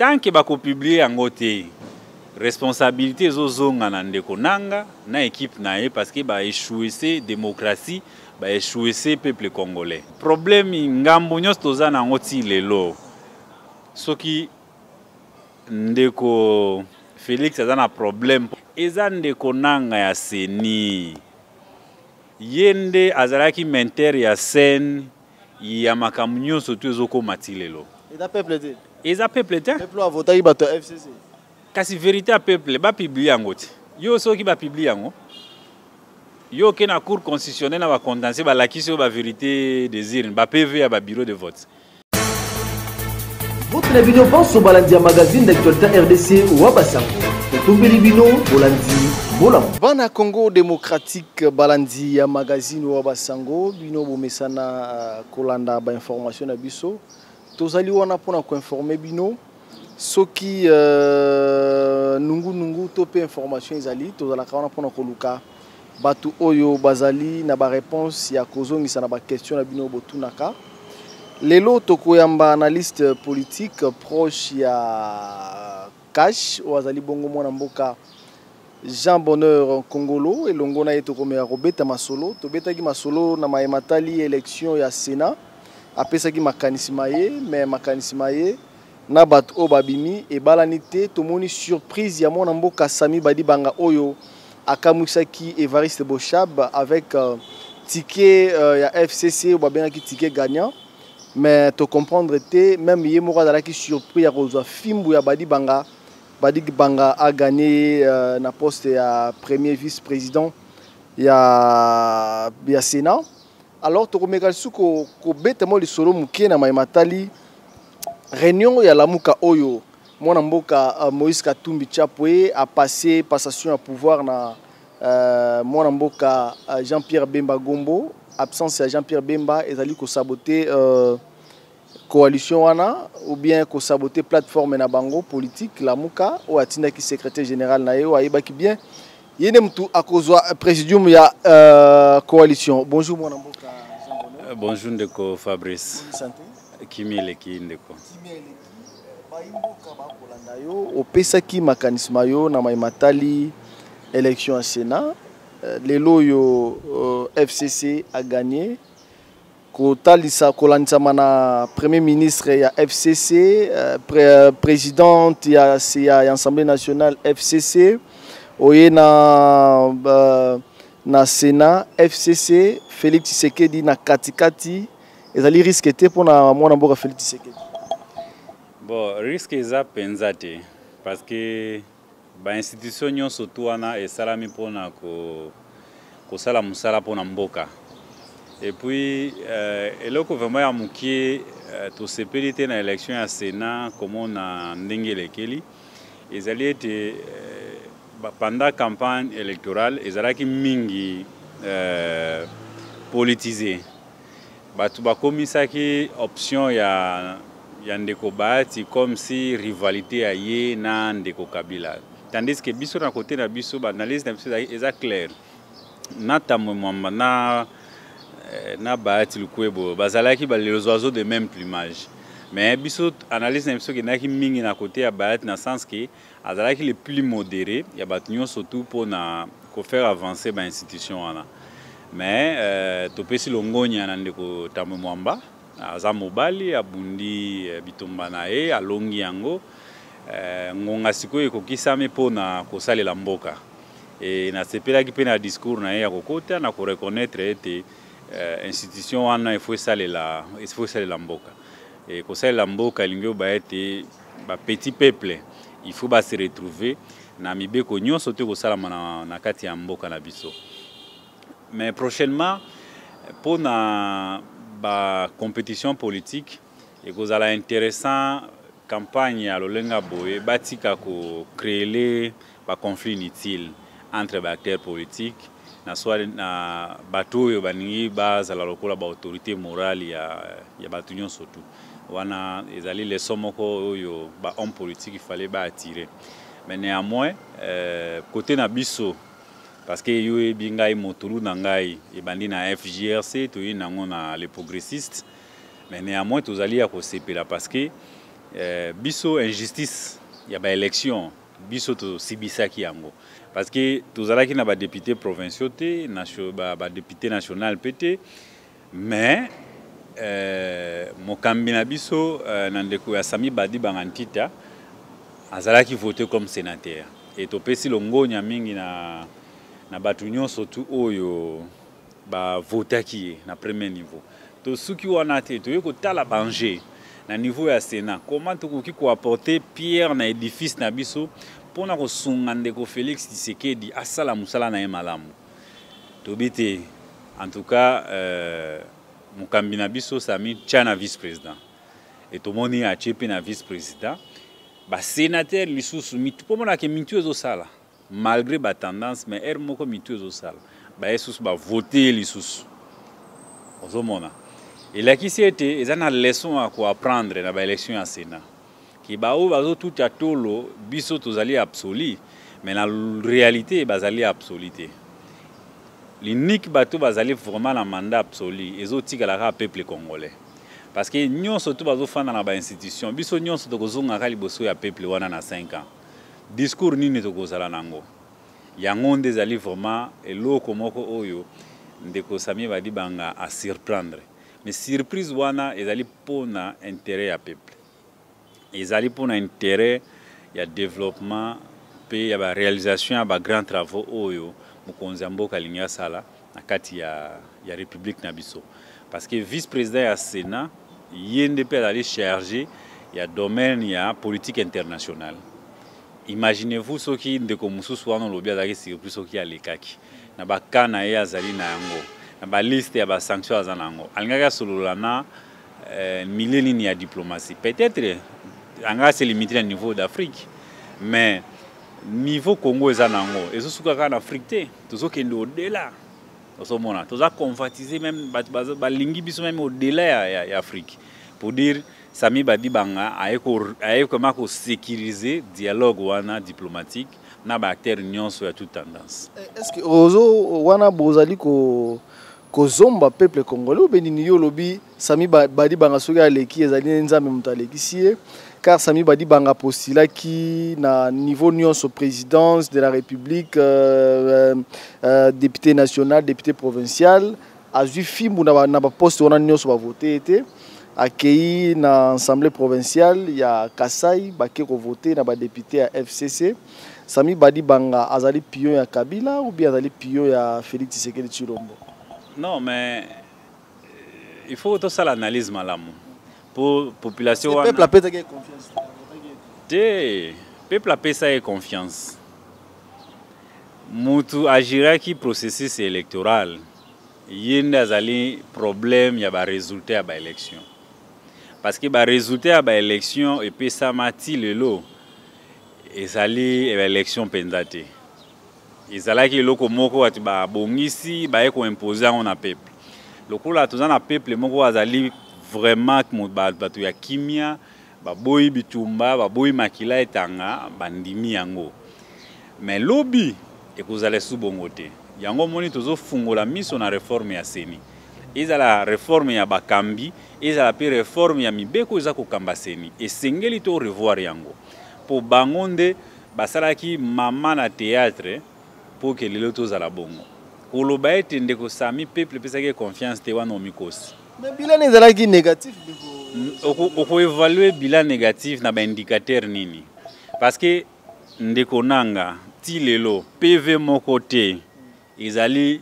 tant que bako publier yango te responsabilité ezozonga na ndeko nanga na équipe na ye parce que ba échouese démocratie ba échouese peuple congolais problème ngambo nyonso toza na yango ti lelo soki ndeko félix aza na problème eza ndeko nanga ya seni ye nde azalaki mentere ya seni ya makambo nyonso tu ezokoma ti lelo eza peuple te eza peuple te peuple oyo avotaki bato ya fcc kasi verité ya peuple bapiblie yango te yo soki bapiblie yango yo oke na cour constitutionnel na bacontense balakisi oyo baverité des urnes bapv ya babureau de vote vote na bino banso balandi ya magazine d'actualité rdc wa basango totombeli bino bolandi bolamu bana congo démocratique balandi ya magazine wa basango Bino bomesana kolanda ba information na biso. Tozali wana mpo na koinforme bino soki euh, nungu nungu to mpe information ezali tozalaka wana mpo na koluka bato oyo bazali na bareponse ya kozongisa na baquestion na bino botunaka lelo tokoyamba analyste politique proche ya Cash oyo azali bongo mwana mboka Jean Bonheur Nkongolo elongo na ye tokomeka kobeta masolo tobetaki masolo na maye matali election ya Sénat apesaki makanisi maye me makanisi maye na bato oyo babimi ebalani te tomoni surprise ya mwana mboka sami badibanga oyo akamwisaki evariste boshab avec euh, ticket euh, ya fcc oyo babengaki ticket gagnant mais to comprendre te même ye moko azalaki surpris ya kozwa fimbu ya badi banga badi banga a gagné euh, na poste ya premier vice président ya ya sénat alors tokomeka lisusu kobeta mwa lisolo moke na mai matali réunion ya lamuka oyo mwana mboka euh, moïse katumbi chapwe apasse passation ya pouvoir na Euh, mwana mboka euh, Jean-Pierre Bemba Gombo, absence ya Jean-Pierre Bemba ezali ko saboter euh, coalition wana ou bien ko saboter plateforme na bango politique Lamuka oyo atindaki secrétaire général na ye oyo ayebaki bien ye nde motu akozwa présidium ya euh, coalition. Bonjour mwana mboka Jean Bonnet. Euh, bonjour ndeko Fabrice. Santé. Kimia eleki ndeko. Kimia eleki. opesaki makanisi ma yo na mai matali élection ya sénat euh, lelo oyo euh, fcc aganye kotalisa kolandisama na premier ministre ya fcc euh, pre, présidente ya, ya, ya assemblée nationale fcc oye na uh, na sénat fcc félix tshisekedi na katikati ezali risque te mpo na mwana mboka Felix Tshisekedi bon risque eza mpenza te parce que bainstitution nyonso tu wana esalami mpo na ko, kosala mosala mpo na mboka epuis euh, eloko vraiment ya mokie euh, tosepeli te na élection ya sénat komona ndenge elekeli ezali ete euh, pendant campagne électorale ezalaki mingi euh, politiser Bato bakomisaki option ya, ya ndeko Bahati comme si rivalite ya ye na ndeko Kabila. Tandis que biso na kote na biso, ba analyse na biso eza clair. Na Tambwe Mwamba na eh, na Bahati Lukwebo bazalaki ba les oiseaux de même plumage. mais biso analyse na biso kendaki mingi na kote ya bayati na sens ke azalaki le plus modere ya bato nyonso tu mpo na kofaire avance bainstitution wana mais euh, topesi longonya na ndeko tambo mwamba aza mobali abundi euh, bitumba na ye alongi yango euh, ngonga sikoyo ekokisami mpo na kosalela mboka e nasepelaki mpe na discours na ye ya kokota na koreconnaitre ete euh, institution wana efo esalela mboka e kosalela mboka elingi oba ete ba petit peuple il faut ba se retrouver na mibeko nyonso to ekosalama na, na kati ya mboka na biso mais prochainement mpo na ba compétition politique ekozala intéressant campagne ya lolenga boye batika ko créer ba conflits inutiles entre ba acteurs politiques na soit na bato oyo balingi bazala lokola ba autorités morales ya, ya bato nyonso tu wana ezali leçon moko oyo ba hommes politiques fallait ba attirer mais néanmoins euh, côté na biso parce que yo ebi ngai motulu na ngai ebandi na FGRC toyei nango na les progressistes mais néanmoins tozali ya kosepela parce que euh, biso injustice ya ba élections biso tosibisaki yango parce que tozalaki na badepute provinciaux te badepute national mpe te mais euh, mokambi na biso euh, na ndeko ya sami badi banga ntita azalaki vote comme sénateur e topesi longonya mingi na, na bato nyonso tu oyo ba votaki ye na premier niveau tosuki wana te toye kotala ba enjeu na niveau ya Sénat comment tokoki ko apporter pierre na édifice na biso pona kosunga ndeko Félix Tshisekedi asala musala na ye malamu tobi te en tout cas euh, mokambi na biso Sami tya na vice président et tomoni atye mpe na vice président ba sénateur lisusu mitu mpo monake mitu ezosala malgre ba tendance mais heure moko mitu ezosala baye susu bavote ye lisusu ozomona elakisi ete eza na leçon ya koapprendre na baélection ya sénat ke baoyo bazotuta tolo biso tozali absoli mais na réalité bazali absoli te l'unique bato bazali vraiment na mandat absolu ezotikalaka peuple congolais parce que nyonso to bazofanda na bainstitution biso nyonso tokozongaka liboso ya peuple wana na 5 ans Discours nini tokozala nango? Yango nde ezali vraiment eloko moko oyo ndeko Samie Badibanga a surprendre. Mais surprise wana ezali pona interet ya peuple. Ezali pona interet ya developpement pe ya ba realisation ya ba grand travaux oyo mokonzi ya mboka alingi asala. na kati ya, ya republique na biso parce que vice président ya sénat ye nde mpe azali charge ya domaine ya politique internationale imaginez-vous soki ndeko mosusu wana olobi azalaki surpris soki alekaki na bakaa na ye azali na yango na baliste ya basanction aza na yango alingaki asolola na euh, milie nini ya diplomatie peut-être angaka se limite na niveau d'afrique mais niveau congo eza na yango ezosuka kaka na afrique te tozokende odela ozomona toza convoitise meme bato balingi biso meme odela ya, ya, ya afrique pour dire sami badibanga aye koma kosécurise dialogue wana diplomatique na baacteur nyonso ya toute tendance eh, est ce que ozo wana bozali ko kozomba peuple congolais obe nini yo olobi Sami Badibanga soki aleki ezali nzambe moto alekisi ye car Sami Badibanga postulaki na niveau nyonso présidence de la République euh, euh, euh député national député provincial azwi fimbu na baposte wana nyonso bavote ye te akei na assemblée provinciale ya Kasai bake kovote na badepute ya FCC Sami Badibanga azali pion ya Kabila ou bien azali pion ya Félix Tshisekedi Tshilombo Non mais il faut tosala analyse malamu mpo population wana peuple apesaki ye confiance te peuple apesa ye confiance mutu agiraki processus électoral ye nde azali problème ya baresultat ya baélection parce que baresultat ya baélection epesama ti lelo ezali baélection mpenza te ezalaki eloko moko bato babongisi baye koimpose yango na peuple lokola toza na peuple moko azali vraiment bato ya kimia baboyi bitumba baboyi makila etanga bandimi yango me lobi ekozala esu bongo te yango omoni tozofungola miso na reforme ya seni ezala reforme ya bakambi ezala mpe reforme ya mibeko eza kokamba seni esengeli to revoir yango mpo bango nde Basalaki mama na theatre pour que lelo tozala bongo. Koloba ete ndeko Sami peuple pesaki confiance te wana omikosi. Mais bilan ezalaki négatif ndeko. Oko évaluer bilan négatif na ba indicateur nini? Parce que ndeko nanga ti lelo PV moko te ezali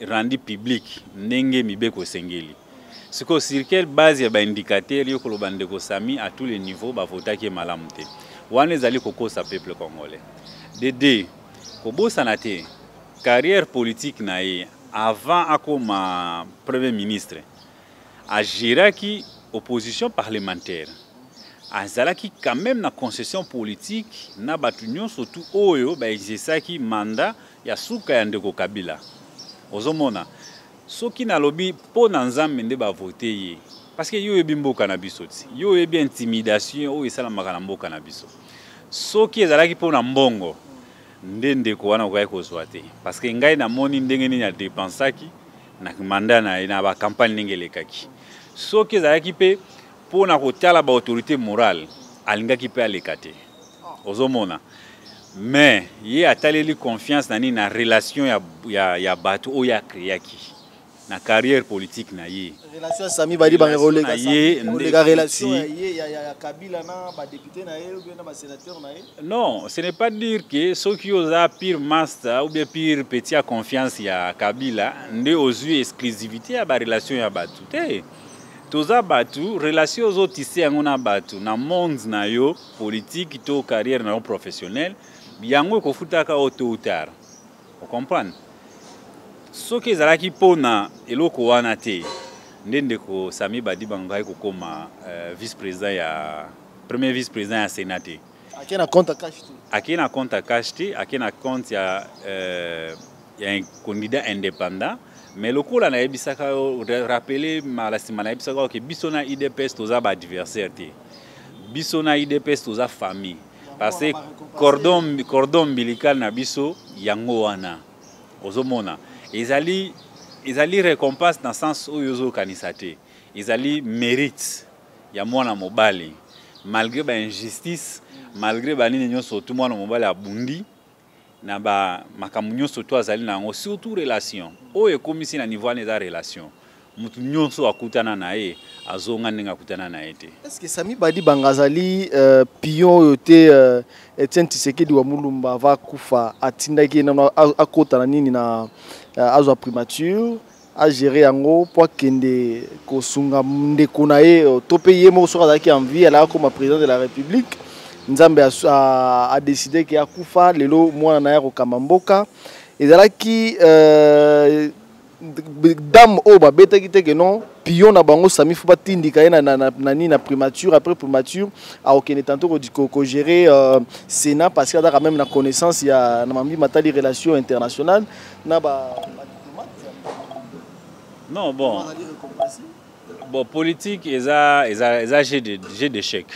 rendi public ndenge mibeko esengeli sikoyo sur quelle base ya baindicateur yo koloba ndeko sami à tous les niveaux bavotaki ye malamu te wana ezali kokosa peuple congolais de deux kobosana te carrière politique na ye avant akoma premier ministre agéraki opposition parlementaire azalaki quand même na concession politique na bato nyonso tu oyo baexercaki mandat Ya suka ya ndeko Kabila. Ozo mona? Soki na lobi po na Nzambe nde ba vote ye. Parce que yo oyebi mboka na biso ti. Yo oyebi intimidation oyo esalamaka na mboka na biso. Soki ezalaki po na mbongo nde ndeko wana okokaki kozwa te. Parce que ngai na moni ndenge nini a depensaki na mandat na ye na ba campagne ndenge elekaki. Soki ezalaki pe po na kotala ba autorites morales alingaki pe aleka te. ozomona mais ye ataleli confiance na nini na relation ya, ya, ya bato oyo akreaki na carrière politique na ye relation ya sami badi bangaka oleka ye oleka relation ya ye ya, ya, ya kabila na badepute na ye oubien na basénateur na ye non ce n'est pas dire que soki oza pire master oubien pire petit ya confiance ya kabila nde ozwi exclusivité ya barelation ya bato te toza bato relation ozotise yango na bato na monde na yo politique to carrière na yo professionnelle yango ekofutaka yo tôt ou tard ocomprendre soki ezalaki mpo na eloko wana te nde ndeko sami badibanga akokaki kokoma euh, vice président ya premier vice président ya sénat te akei na compte ya cash te akei na compte ya cash te akei na compte ya euh, ya candidat indépendant mais lokola nayebisaka yo rappeler mala nsima nayebisaka yo ke biso na idps toza baadversaire te biso na idps toza famille parce que cordon, cordon ombilical na biso yango wana ozomona ezali ezali récompense na sens oyo ozokanisa te ezali mérite ya mwana mobali malgré bainjustice malgré banini nyonso tu mwana mobali abundi na ba makambo nyonso to azali na yango surtout relation oyo ekomisi na niveau wana eza relation moto nyonso akutana na ye azonga ndenge akutana na ye te eske sami badi banga azali uh, pion oyo te uh, etienne tisekedi wa mulumba ava kufa atindaki ye nano akota na nini na uh, azwa primature a gérer yango mpo akende kosunga ndeko na ye euh, to mpe ye moko soki azalaki en vie alaka koma président de la république nzambe adeside ke akufa lelo mwana na ye akokamba mboka ezalaki euh, dame oyo babetaki te ke non pion na bango samifu batindika ye nani na primature après primature akokende tanto kogere euh, sénat parce que azaka même na connaissance ya na mambi matali relation internationale na ba Non, bon. Bon, politique, ils ont un jeu d'échec.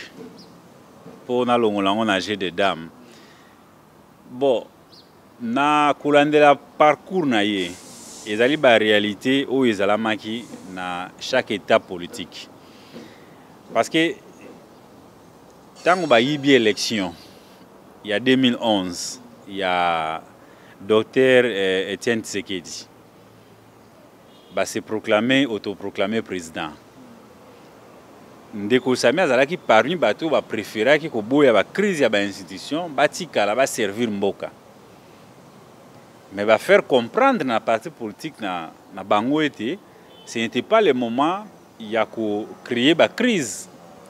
Pour nous, on a un jeu de dames. Bon, na kolandela parcours na ye ezali baréalité oyo ezalamaki na chaque état politique parce que ntango bayibi élection ya 2011 ya Docteur eh, Etienne Tshisekedi ba se proclamer autoproclamer président ndeko Sami azalaki parmi bato ba préféraki koboya ba crise ya ba institution batikala ba servir mboka mais ba faire comprendre na parti politique na, na bango ete ce n'était pas le moment ya ko créer ba crise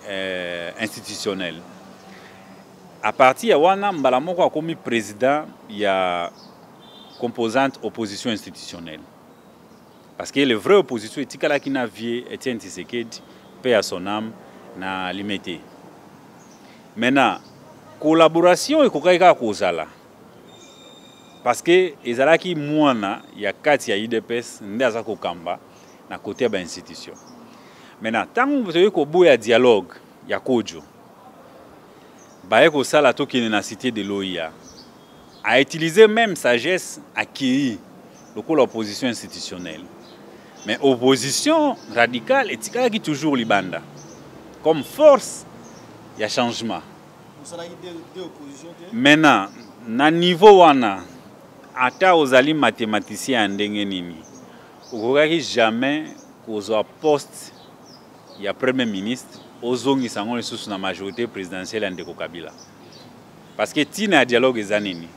euh, institutionnelle à partir ya wana mbala moko akomi président ya composante opposition institutionnelle parce que le vrai opposition etikalaki na vieux Etienne Tshisekedi paix à son âme na limete maintenant collaboration ekokaki kaka kozala parce que ezalaki mwana ya kati ya udps nde aza kokamba na kote ya bainstitution maintenant ntango toyei koboya dialogue ya kojo baye kosala tokende na cité de loia a utiliser même sagesse akei lokola opposition institutionnelle mais opposition radicale etikalaki toujours libanda comme force ya changement maintenant na niveau wana ata ozali mathématicien ya ndenge nini Okokaki jamais kozwa poste ya premier ministre ozongisa yango lisusu na majorité présidentielle ya ndeko Kabila parce que ntina ya dialogue eza nini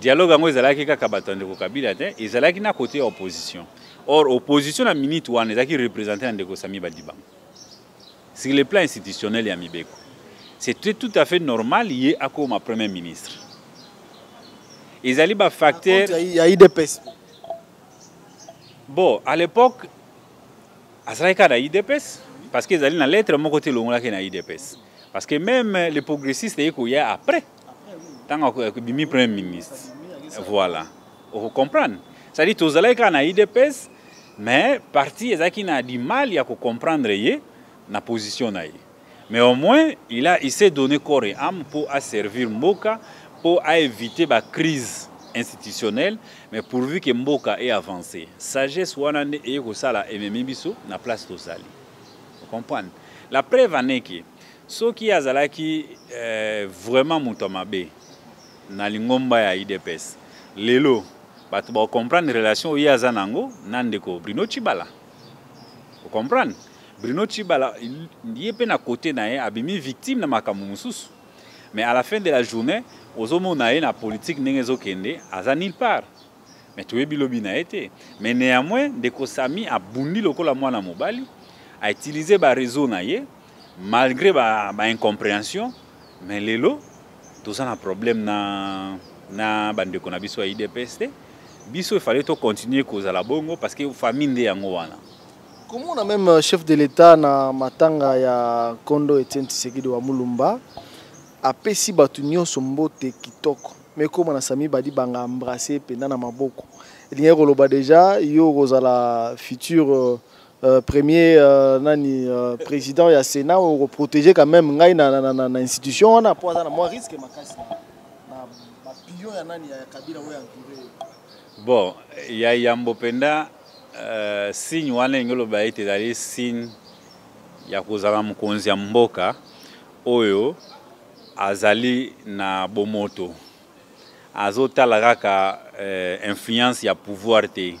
dialogue yango ezalaki kaka bato ya ndeko Kabila te ezalaki na côté ya opposition or opposition na minute wana ezalaki représente na ndeko Sami Badibanga sur le plan institutionnel ya mibeko c'était tout à fait normal ye akoma premier ministre ezali bafacteur ya idps Bon, à l'époque, azalaki kaka na idps parce que ezali na lettre moko te elongolaki na idps parce que même le progressiste eye koya après ntango bimi premier ministre voilà okocomprendre cestadi tozalaki kaka na idps mais parti ezalaki na du mal ya kocomprendre ye na position na ye mais au moins il a il s'est donné corps et âme mpo a servir mboka mpo a éviter ba crise institutionnelle mais pourvu que mboka e avancer sagesse wana nde eye kosala ememi biso na place tozali comprendre la preuve en est que soki azalaki euh, vraiment moto ya mabe na lingomba ya idps lelo bato bacomprendre relation oyo ye aza nango na ndeko brino chibala ocomprendre Bruno Chibala ye mpe na kote na ye abimi victime na makambo mosusu mais à la fin de la journée ozomona ye na politique ndenge ezokende aza nulle part mais toyebi lobi na ye te mais néanmoins ndeko Sami abundi lokola mwana mobali a utiliser ba réseau na ye malgré ba, ba incomprehension mais lelo toza na problème na na bandeko na biso ya idps te biso efale tocontinue kozala bongo parce que famille nde yango wana komona meme euh, chef de l'etat na matanga ya nkondo etienne tisekedi wa mulumba apesi bato nyonso mbote kitoko me ekoma na sami badi banga embrase mpenza na maboko elingaki koloba deja yo okozala futur euh, euh, premier euh, nani euh, président ya sénat oyo okoprotege quand même ngai na, na, na, na institution wana mpo aza na mwa risque makasi na bapillon ya nani ya kabila oyo entouré bon ya yambo mpenza Euh, signe wana elingi oloba ete ezali signe ya kozala mokonzi ya mboka oyo azali na bomoto azotala kaka eh, influence ya pouvoir te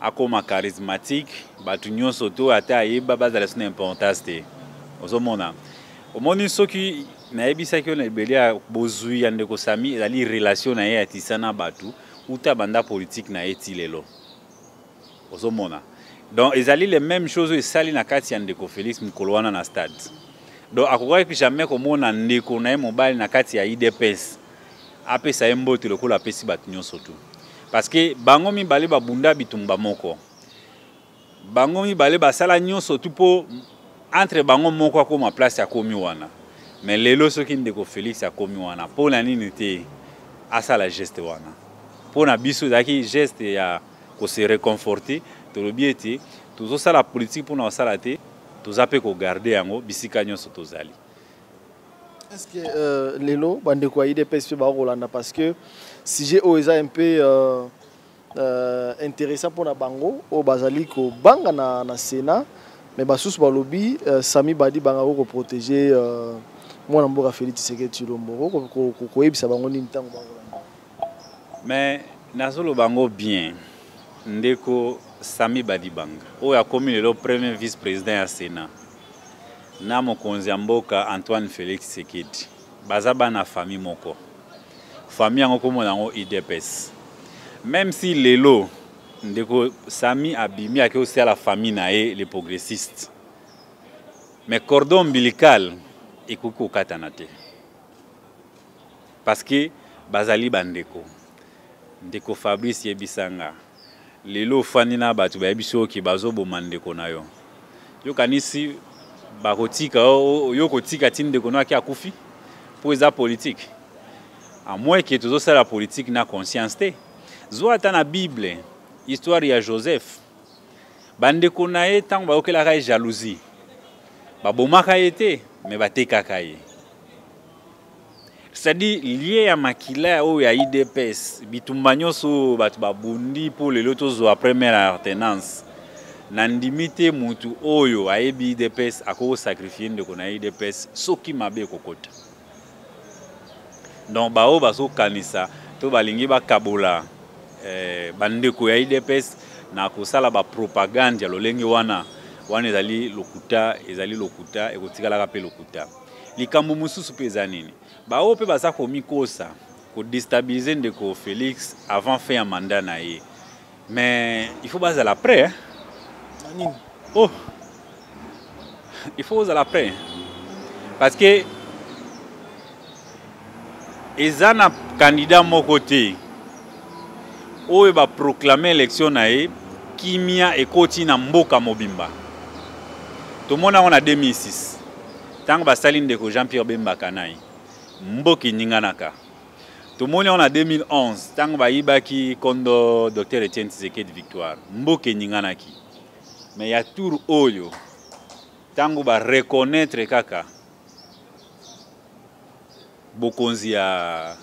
akoma charismatique bato nyonso to ata ayeba bazala so na importance te ozomona omoni soki nayebisaki yo na ebele ya bozwi ya ndeko sami ezali relation na ye ya tisa na bato uta banda politique na ye ti lelo ozomona donc ezali le même chose oyo esali na kati ya ndeko Felix mokolo wana na stade donc akokaki jamais komona ndeko na ye mobali na kati ya IDPS apesa ye mbote lokola apesi bato nyonso tu parce que bango mibale babunda bitumba moko bango mibale basala nyonso tu mpo entre bango moko akoma place akomi wana me lelo soki ndeko félix akomi wana mpo na nini te asala geste wana mpo na biso ezalaki geste ya kose reconforte tolobi ete tozosala politike mpona kosala te toza mpe kogarde yango bisika nyonso tozali est-ce que euh, lelo bandeko ya idps mpe bakolanda parce que sujet oyo eza mpe euh... euh, intéressant pona bango oyo bazali kobanga na, na Sénat mais basusu balobi euh, Sami Badi banga ko protéger euh, mwana mboka Félix Tshisekedi Tshilombo koyebisa bango nini ntango bango mais nazoloba bango bien ndeko Sami Badibanga oyo akomi lelo premier vice président ya Sénat na mokonzi ya mboka Antoine Félix Tshisekedi baza bana famille moko Famille yango kombo na yango UDPS. Meme si lelo ndeko Sami abimi ake osala famille na ye le progressiste. Mais cordon ombilical ekoki kokatana te. Parce que bazali bandeko. Ndeko Fabrice yebisa nga. Lelo ofandi na batu bayebi soki ke bazo boma ndeko na yo. Yo kanisi bako tika yo, yo ko tika ti ndeko no aki akufi? Po eza politique. A moins ke tozo sala politique na conscience te. Zwa ata na bible histoire ya Joseph. Ba ndeko na ye tango ba yokelaka ye jalousie, ba bomaka ye te mais ba tekaka ye. c'est-à-dire lie ya makila oyo ya idps bitumba nyonso oyo bato babundi mpo lelo tozwa première alternance nandimi te motu oyo ayebi idps akoki kosakrifie ndeko na idps soki mabe ekokota donc baoyo bazokanisa to balingi bakabola eh, bandeko ya idps na kosala bapropagande ya lolenge wana wana ezali lokuta ezali lokuta ekotikalaka mpe lokuta likambo mosusu mpe eza nini baoyo mpe baza komikosa kodestabilize ndeko félix avant fin ya mandat na ye mais il faut bazala prêt hein? oh il faut ozala prêt parce que eza na candidat moko te oyo ba proclamer election na ye kimia ekoti na mboka mobimba tomoni yango na 2006 ntango basali ndeko jean pierre bemba kanai mboka eninganaka tomoni yango na 2011 ntango bayibaki kondo dr etienne tisekedi victoire mboka eninganaki me ya tour oyo ntango bareconnaitre kaka bokonzi ya,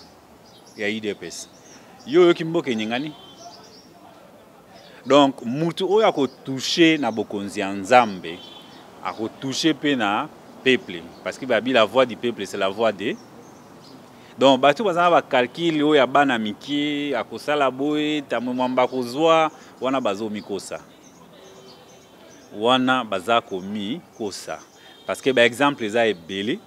ya idps yo oyoki mboka eningani donc mutu oyo akotouche na bokonzi ya nzambe akotouche mpe na peuple parce que babi la voix du peuple c'est la voix de donc bato baza na bacalcule oyo ya bana mike akosala boye ntango mwamba akozwa wana bazomikosa wana baza komikosa parce que ba exemple eza ebele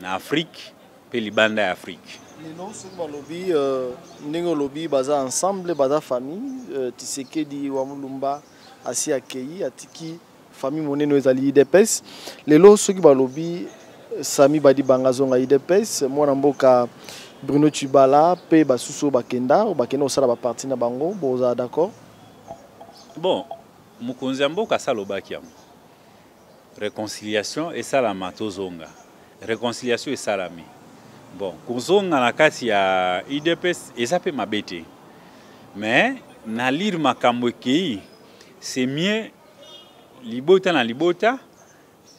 na Afrique pe libanda ya Afrique lelo soki balobi euh, ndenge olobi baza ensemble baza famille euh, tisekedi wa mulumba asi akei atiki famille monene ezali idps lelo soki balobi euh, sami badibanga azonga idps mwana mboka bruno chibala mpe basusu oyo bakenda oyo bakenda kosala baparti na bango bozala d'accord bon mokonzi ya mboka asi alobaki yango reconciliation esalama tozonga reconciliation esalami bon kozonga na kati ya udps eza mpe mabe te mais na lire makambo ekei c'est mieux libota na libota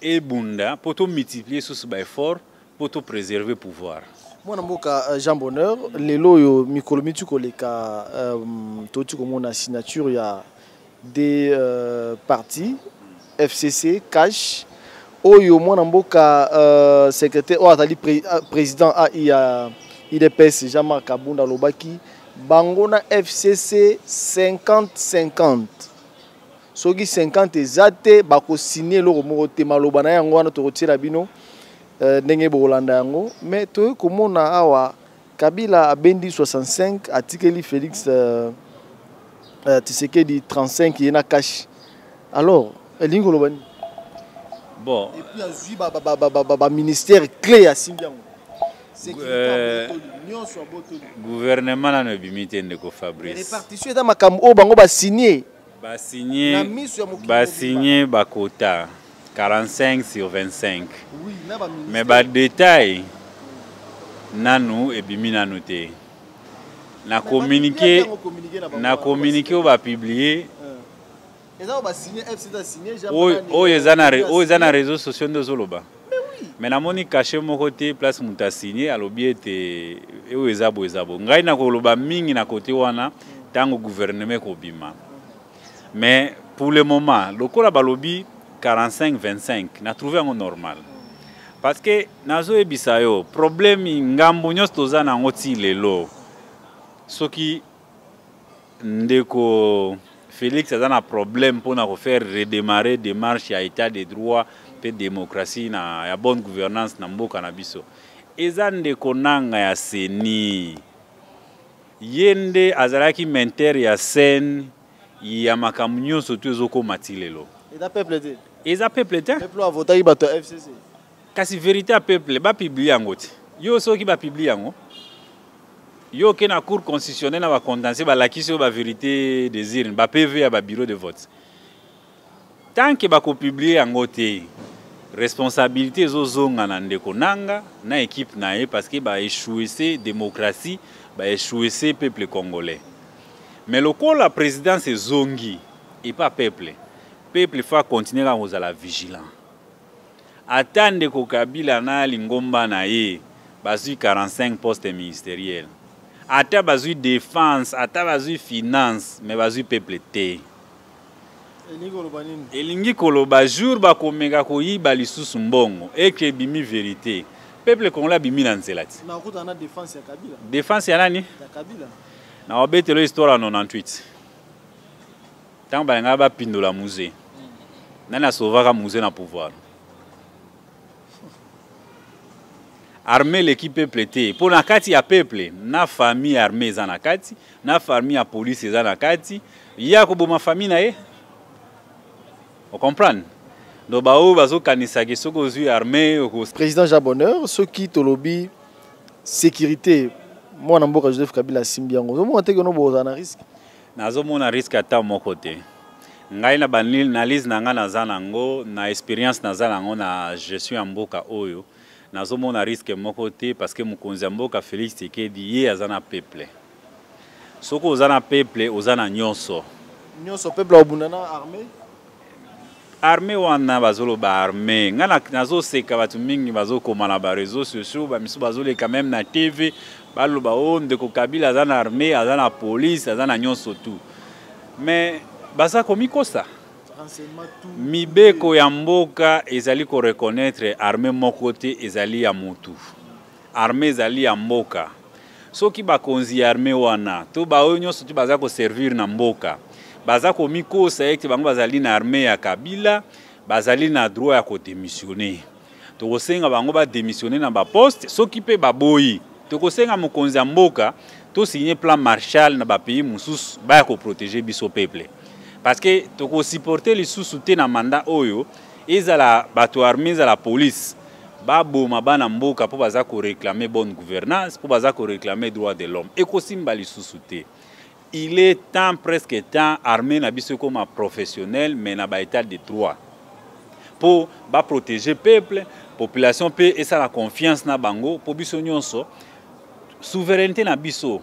ebunda mpo tomultiplier susu baeffort Pour tout préserver pouvoir. mwana mboka euh, jean bonheur lelo oyo mikolo miti koleka euh, touti komona signature ya de euh, parti fcc cash oyo mwana mboka euh, secrétaire oyo azali pré, euh, président ai ya idps jean marc kabunda alobaki bango na fcc 50 50 soki 50 eza te bakosigne eloko moko te maloba na yango wana tokotiela bino euh, ndenge bokolanda yango me toyei komona awa kabila abendi 65 atikeli félix euh, euh, tisekedi 35 ye na kashi alors elingi koloba nini bon epuis azwi baministère clé ya simbi yango gouvernement nano ebimi te ndeko fabrice répartition eza makambo oyo bango basigne basigne bakota 45 sur 25 mais badetail nanu ebimi nanu te na communiqué na communiqué oyo bapublie oyo eza na réseau sociaux nde ozoloba mais namoni kashe moko te place moto asigne alobi ete eh, oyo eza boye eza boye ngai nakoloba mingi na kote wana ntango guvernema ekobima mais pour le moment lokola balobi 45 25 na trouve yango normal parce que nazoyebisa yo problème ngambo nyonso toza na yango ti lelo soki Ndeko Felix aza na problème mpona ko faire redémarrer démarche ya état de droit mpe démocratie na ya bonne gouvernance na mboka na biso. Eza ndeko nanga ya CENI. Ye nde azalaki menteur ya scène ya makambo nyonso tu ezokoma ti lelo. Eza peuple te. Eza peuple te. Peuple avotaki bato ya FCC. Kasi verite ya peuple ba publier yango ti. Yo soki ba publier yango yo ke na cour constitutionnelle na ba condensé ba lakisi yo ba verite des urnes, ba PV ya ba bureau de vote. Tant que ba ko publier yango te, responsabilité ezo zonga na ndeko nanga na équipe na ye parce que ba échouer démocratie, ba échouer peuple congolais. Mais lokola présidence ezongi et pas peuple, peuple faut continuer à la vigilant. Ata ndeko Kabila na lingomba na ye bazwi 45 poste ministeriel, ata bazwi defense, ata bazwi finance, mais bazwi peuple te. Elingi koloba jour bakomeka koyiba lisusu mbongo eke ebimi verite, peuple congolais abimi na nzela ti. Defense ya nani? Na obetelo histoire ya 98. Tango balingaka bapindola muze, nani asovaka muze na pouvoir? armée eleki peuple te mpo na kati ya peuple na famille ya armée eza na kati na famille ya police eza na kati ye akoboma famille na ye ocomprendre donc baoyo bazokanisaki soki ozwi armée okos président jean bonheur soki tolobi sécurité mwana mboka joseph kabila asimbi yango ozomona te keno bozala na risque nazomona riske ata moko te ngai na baanalyse na ngai naza nango na experience naza nango na gestion ya mboka oyo nazomona riske moko te parce que mokonzi ya mboka félix tshisekedi ye aza na peuple soki oza na peuple oza na nyonso nyonso peuple abunda na armée armée wana bazoloba armée ngai nazoseka bato mingi bazokoma na bareseau sociaux bamisu bazoleka meme na tv baloba o oh, ndeko kabila aza na armée aza na police aza na nyonso tout mais baza komikosa mibeko ya mboka ezali koreconnaitre armée moko te ezali ya motu Armee ezali ya mboka. Soki bakonzi ya armee wana to baoyo nyonso te baza koservire na mboka baza komikosa ete bango bazali na armee ya Kabila, bazali na droit ya kodemissione. Tokosenga bango bademissione na baposte. Soki mpe baboyi, tokosenga mokonzi ya mboka tosigne plan Marshall na bapays mosusu baya koprotege biso peuple parce que tokosupporte lisusu te na manda oyo ezala bato ya armée ezala police baboma bana mboka mpo baza koreklame bonne gouvernance mpo baza koreklame droit de l'homme ekosimba lisusu te il est temps presque temps armée na biso ekoma professionnel mais na baetat de droit mpo baprotege peuple population mpe esala confiance na bango mpo biso nyonso souveraineté na biso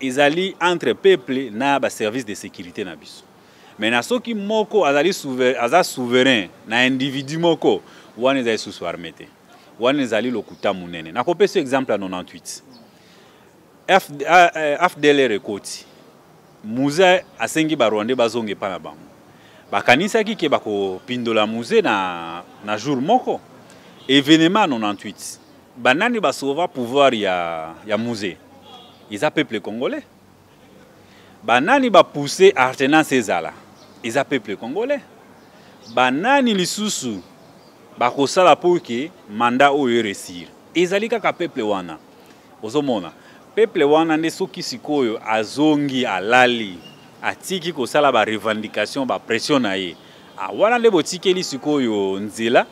ezali entre peuple na baservice de sécurité na biso mais na soki moko azali souver, aza souverain na individu moko wana ezali susu arme te wana ezali lokuta monene nakopesa exemple ya 98 fdlr ekoti muze asengi barwandais bazonga epai na bango bakanisaki ke bakopindola muze na, na jour moko evenema 98 banani basova pouvoir ya, ya muze eza peuple congolais banani ba pousser alternance ezala eza peuple congolais banani lisusu bakosala pour que mandat oyo eresir ezali kaka peuple wana ozomona peuple wana nde soki sikoyo azongi alali atiki kosala ba revendication ba pression na ye ah, wana nde botikeli sikoyo nzela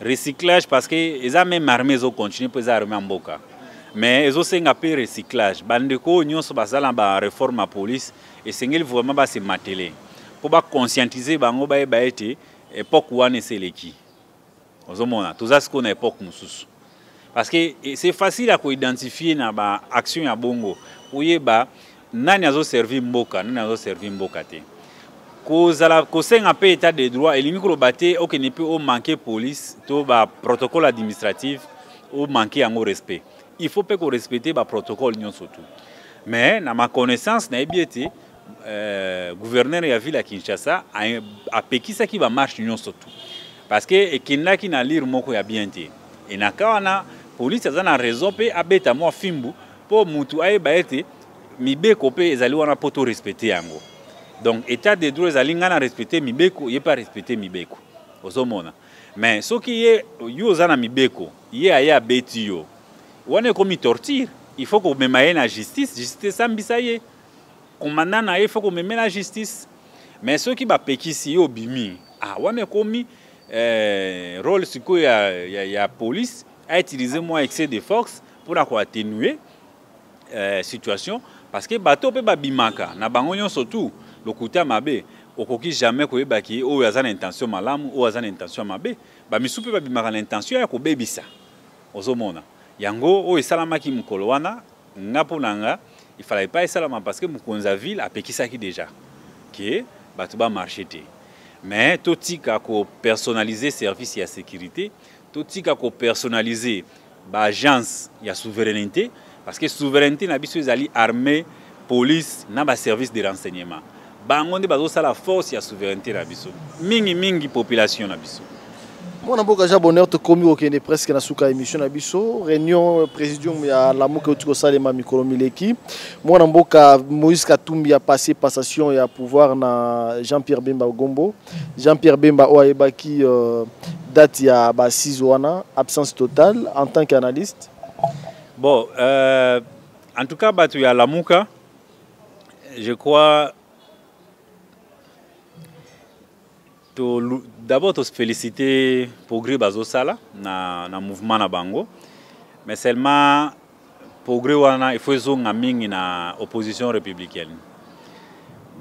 recyclage parce que eza même armée ezo continuer mpo eza armée ya mboka mais ezosenga mpe recyclage bandeko oyo nyonso basala na bareforme ya police esengeli vraiment base matele mpo baconscientise bango bayeba ete epoke wana ese eleki ozomona toza sikoyo na epoke mosusu parce que eh, c'est facile à identifier na ba action ya bongo oyeba nani azo servir mboka nani azo servir mboka te kozala kosenga mpe état de droit elingi koloba te okende mpe omanke police to baprotocole administratif omanke yango respect il faut mpe korespecte baprotocole nyonso tu mais na maconnaissance nayebi ete Euh, gouverneur ya ville ya Kinshasa apekisaki ba marche nyonso tout parce que ekendaki na lire moko ya bien te et na ka wana police aza na raison mpe abeta mwa fimbu mpo mutu ayeba ete mibeko mpe ezali wana mpo to respecte yango donc état de droit ezali ngai na respecte mibeko ye mpe arespecte mibeko ozomona mais soki ye yo oza na mibeko ye aye abeti yo wana ekomi torture il faut komema ye na justice justice esambisa ye commandant na ye foko memela justice mais soki bapekisi yo obimi ah, wana ekomi eh, role sikoyo ya, ya, ya police autilize mwa excès de force mpo na koatténue eh, situation parce que bato mpe babimaka na bango nyonso tu lokuta mabe okoki jamais koyeba ki oyo aza na intention malamu oyo aza na intention mabe bamisu mpe babimaka na intention ya kobebisa ozomona yango oyo esalamaki mokolo wana nga mpo na nga il fallait pas esalama parce que mokonzi ya ville apekisaki déjà ke bato bamarche te mais totika kopersonnalise service ya sécurité totika kopersonnalise baagence ya souveraineté parce que souveraineté na biso ezali armée police na baservice de renseignement bango nde bazosala force ya souveraineté na biso mingi mingi population na biso mwana mboka ja bonheur tokomi kokende presque na suka émission na biso réunion présidium ya lamuka euti kosalema mikolo mileki mwana mboka moïse katumbi ya passé passation ya pouvoir na jean pierre bemba gombo jean pierre bemba oyo ayebaki euh, date ya basise wana absence totale en tant qu'analyste bon euh, en tout cas bato ya lamuka je crois d'abord tous féliciter progrès bazosala na, na mouvement na bango mais seulement progrès wana il faut ezonga mingi na opposition républicaine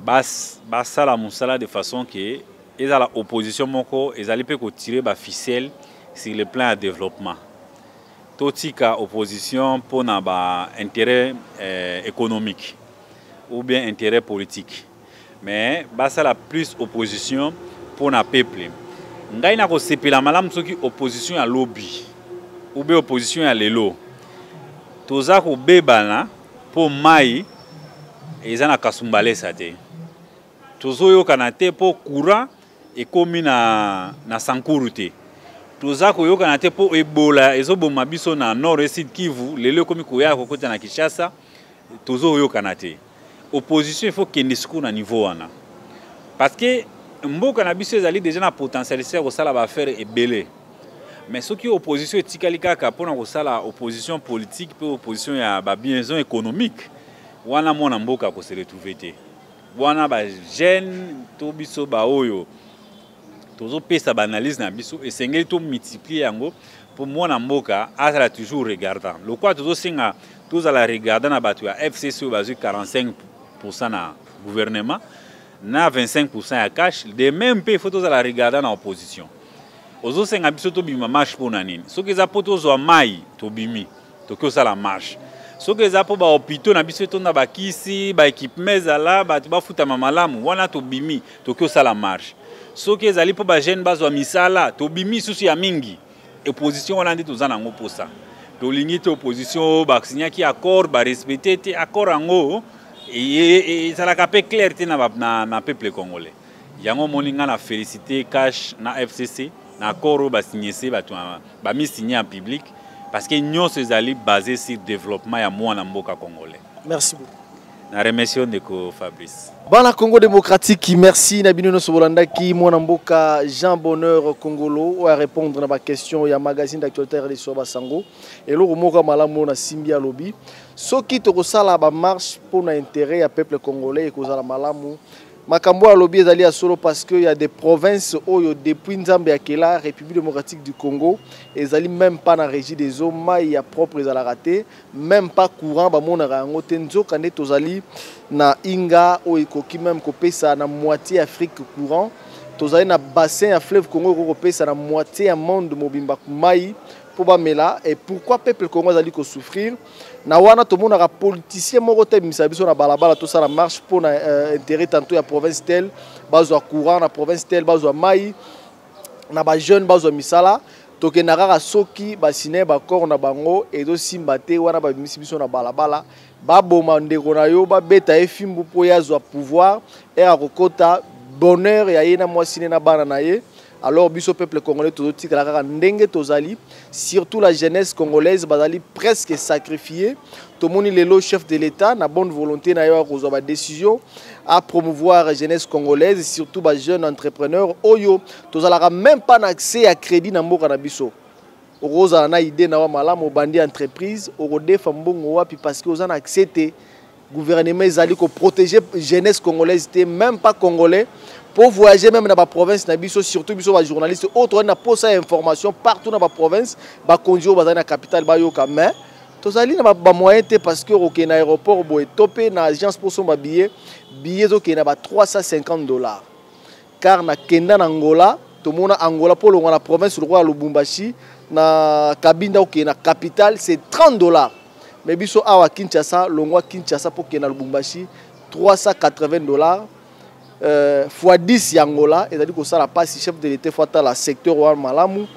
bas basala musala de façon que ezala opposition moko ezali pe ko tirer ba ficelle sur le plan ya développement totika opposition mpo na ba intérêt eh, économique ou bien intérêt politique mais basala plus opposition mpo na peuple ngai nakosepela malamu soki opposition ya lobi ou bien opposition ya lelo toza kobebana mpo mai eza na kasumbalesa te tozoyokana te mpo courant ekomi na, na sankuru te toza koyokana te mpo ebola ezoboma biso na nord et sud kivu lelo ekomi koya kokota na kinshasa tozoyokana te opposition il faut kende sikoyo na niveau wana parce que mboka na biso ezali deja na potentialité ya kosala baaffaire ebele mais soki opposition etikali kaka mpona kosala opposition politique mpe opposition ya babiension économique wana mwana mboka akose retrouve te wana ba jeune to biso baoyo tozopesa baanalyse na biso esengeli tomultiplie yango mpo mwana mboka azala toujours regardant lokola tozosenga tozala regardant na bato ya fcc oyo bazwi 45 pourcent na gouvernement na 25 pourcent ya cash de même mpe ifo tozala regardant na opposition ozosenga biso tobima marche mpo na nini soki eza mpo tozwa mai tobimi tokoki kosala marche soki eza mpo bahopitaux na biso etonda bakisi baekipema ezala bato bafutama malamu wana tobimi tokoki kosala marche soki ezali mpo bajeune bazwa misala tobimi lisusu ya mingi opposition wana nde toza na yango mposa tolingi te opposition oyo basignaki accord barespecte te accord yango ezalaka mpe claire te na, na, na peuple congolais yango omoni ngai na félicité cash na fcc na accord oyo basignese bato bamisigne en public parce que nyonso ezali basé sur développement ya mwana mboka congolais merci beaucoup na remercie ndeko fabrice bana congo démocratique merci na bino nyonso bolandaki mwana mboka jean bonheur congolo oyo arépondre na baquestion ya magazine d'actualité rdc ya basango eloko moko ya malamu oyo nasimbi alobi soki tokosala bamarche mpo na intérêt ya peuple congolais ekozala malamu makambo oyo alobi ezali ya solo parce que ya des provinces oyo depuis nzambe akela république démocratique du congo ezali même pas na régie des eaux mai ya propre ezalaka te même pas courant bamonaka yango te nzoka nde tozali na inga oyo ekoki même kopesa na moitié afrique courant tozali na bassin ya fleuve congo ekoki kopesa na moitié ya monde mobimba mai mpo bamela et pourquoi peuple congo azali kosouffrir na wana tomonaka politicien moko te ebimisa biso na balabala tosala marche mpo na euh, intérêt tanto ya province tel bazwa courant na province tel bazwa mai na bajeune bazwa misala tokenda kaka soki basine bakor na bango ezosimba te wana babimisi biso na balabala baboma ndeko na yo babeta ye fimbu mpo ye azwa pouvoir ere akokota bonheur ya ye na mwasi ne na bana na ye alors biso peuple congolais tozotikala kaka ndenge tozali surtout la jeunesse congolaise bazali presque sacrifié tomoni lelo chef de l'état na bonne volonté na yo ya kozwa badécision à promouvoir jeunesse congolaise surtout bajeune entrepreneur oyo tozalaka même pas na accès ya crédit na mboka na biso okozala na idée na wa malamu obandi entreprise okodefa mbongo wapi parce que oza na accès te gouvernement ezali ko protéger jeunesse congolaise te même pas congolais pour voyager même dans la province na biso surtout biso ba journalistes autre on a posa information partout dans la province ba conduire ba na capitale ba yoka mais tozali na ba moyen te parce que ok na aéroport boye topé na agence pour son billet billet ok na ba 350 dollars car na kenda na Angola tomona Angola mpo olongwa na province lokola Lubumbashi na Kabinda okende na capitale c'est 30 dollars mais biso awa Kinshasa longwa Kinshasa mpo okende na Lubumbashi 380 dollars euh, fois 10 ya Angola ezali kosala mpasi chef de l'etat fo atala secteur wana malamu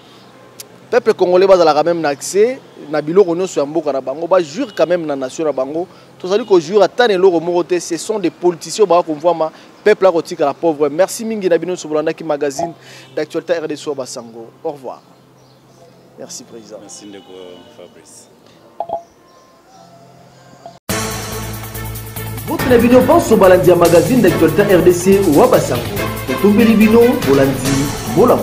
peuple congolais bazalaka même na accès na biloko nyonso ya mboka na bango bajure quand même na nation na bango tozali kojouir ata na eloko moko te ce sont des politiciens baka komvwama peuple akotikala pauvre merci mingi na bino nyonso bolandaki magazine d'actualité rdc wa basango au revoir merci président merci ndeko fabrice bote na bino banso balandi ya magazine d'actualité rdc wa basango totombeli bino bolandi bolamu